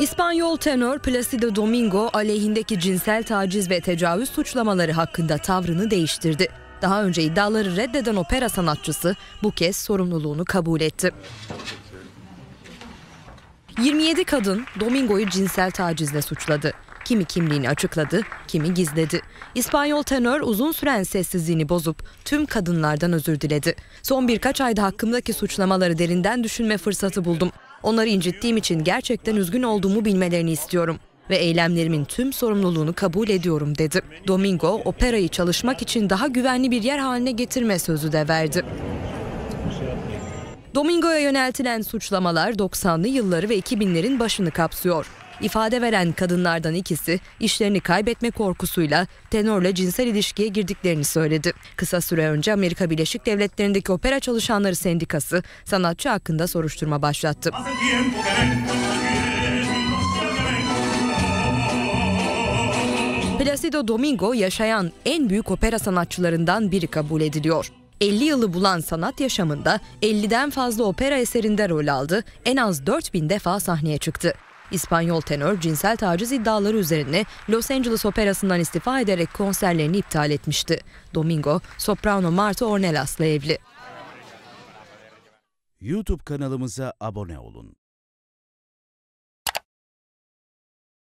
İspanyol tenör Placido Domingo aleyhindeki cinsel taciz ve tecavüz suçlamaları hakkında tavrını değiştirdi. Daha önce iddiaları reddeden opera sanatçısı bu kez sorumluluğunu kabul etti. 27 kadın Domingo'yu cinsel tacizle suçladı. Kimi kimliğini açıkladı, kimi gizledi. İspanyol tenör uzun süren sessizliğini bozup tüm kadınlardan özür diledi. Son birkaç ayda hakkımdaki suçlamaları derinden düşünme fırsatı buldum. Onları incittiğim için gerçekten üzgün olduğumu bilmelerini istiyorum ve eylemlerimin tüm sorumluluğunu kabul ediyorum dedi. Domingo operayı çalışmak için daha güvenli bir yer haline getirme sözü de verdi. Domingo'ya yöneltilen suçlamalar 90'lı yılları ve 2000'lerin başını kapsıyor. İfade veren kadınlardan ikisi işlerini kaybetme korkusuyla tenörle cinsel ilişkiye girdiklerini söyledi. Kısa süre önce Amerika Birleşik Devletleri'ndeki opera çalışanları sendikası sanatçı hakkında soruşturma başlattı. Placido Domingo yaşayan en büyük opera sanatçılarından biri kabul ediliyor. 50 yılı bulan sanat yaşamında 50'den fazla opera eserinde rol aldı, en az 4000 defa sahneye çıktı. İspanyol tenör cinsel taciz iddiaları üzerine Los Angeles Operası'ndan istifa ederek konserlerini iptal etmişti. Domingo, soprano Marta Ornelas'la evli. YouTube kanalımıza abone olun.